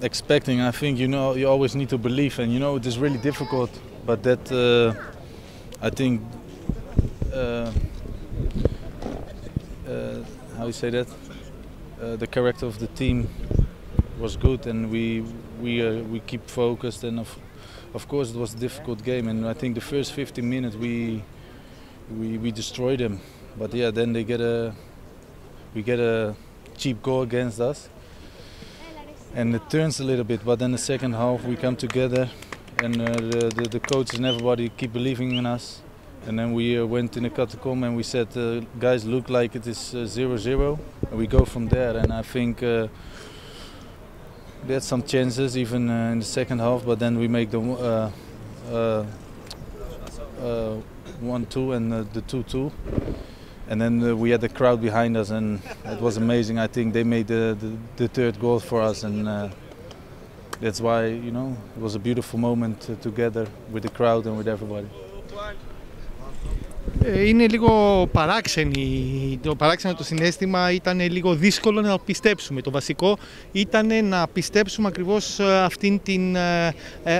expecting. I think you know you always need to believe, and you know it is really difficult. But that uh, I think uh, uh, how you say that uh, the character of the team was good, and we we uh, we keep focused. And of of course it was a difficult game, and I think the first 15 minutes we we we destroyed them. But yeah, then they get a we get a cheap goal against us and it turns a little bit. But then the second half, we come together, and uh, the, the, the coaches and everybody keep believing in us. And then we uh, went in the catacomb and we said, uh, guys, look like it is 0-0. and we go from there. And I think uh, we had some chances even uh, in the second half, but then we make the uh, uh, uh, 1-2 and uh, the 2-2 and then uh, we had the crowd behind us and it was amazing. I think they made the, the, the third goal for us and uh, that's why you know it was a beautiful moment uh, together with the crowd and with everybody είναι λίγο παράξενη, το παράξενο το συνέστημα, ήταν λίγο δύσκολο να πιστέψουμε. Το βασικό ήταν να πιστέψουμε ακριβώς ε, αυτήν την ε,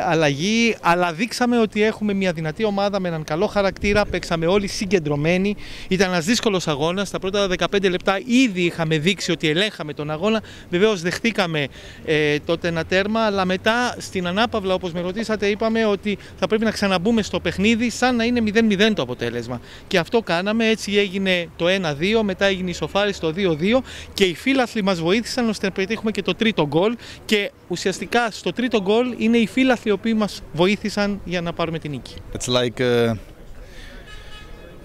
αλλαγή, αλλά δείξαμε ότι έχουμε μια δυνατή ομάδα με έναν καλό χαρακτήρα, παίξαμε όλοι συγκεντρωμένοι. Ήταν ένας δύσκολος αγώνας, στα πρώτα 15 λεπτά ήδη είχαμε δείξει ότι ελέγχαμε τον αγώνα, βεβαίως δεχτήκαμε ε, τότε ένα τέρμα, αλλά μετά στην ανάπαυλα όπως με ρωτήσατε είπαμε ότι θα πρέπει να ξαναμπούμε στο παιχνίδι σαν να είναι 0-0 το αποτέλεσμα. Και αυτό κάναμε, έτσι έγινε το 1-2, μετά έγινε η σοφάρι στο 2-2 και οι φίλαθλοι μας βοήθησαν ώστε να πετύχουμε και το τρίτο γκολ και ουσιαστικά στο τρίτο γκολ είναι οι φίλαθλοι οι οποίοι μας βοήθησαν για να πάρουμε την νίκη. it's like uh,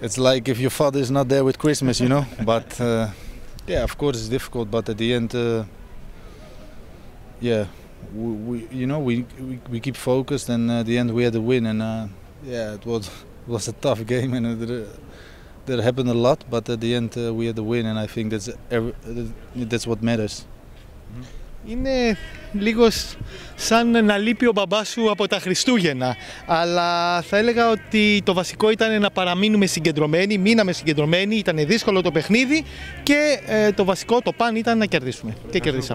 it's like if your father is not there with christmas you know; But uh, yeah of course it's difficult but at the end uh, yeah we, we you know we, we we keep focused and at the end we had a win and uh, yeah it was it was a tough game and it, uh, that happened a lot but at the end uh, we had a win and i think that's every, that's what matters Είναι λίγος σαν να λείπει ο μπαμπάς σου από τα Χριστούγεννα. Αλλά θα έλεγα ότι το βασικό ήταν να παραμείνουμε συγκεντρωμένοι, μείναμε συγκεντρωμένοι, ήταν δύσκολο το παιχνίδι και ε, το βασικό, το παν ήταν να κερδίσουμε. Και κερδίσαμε.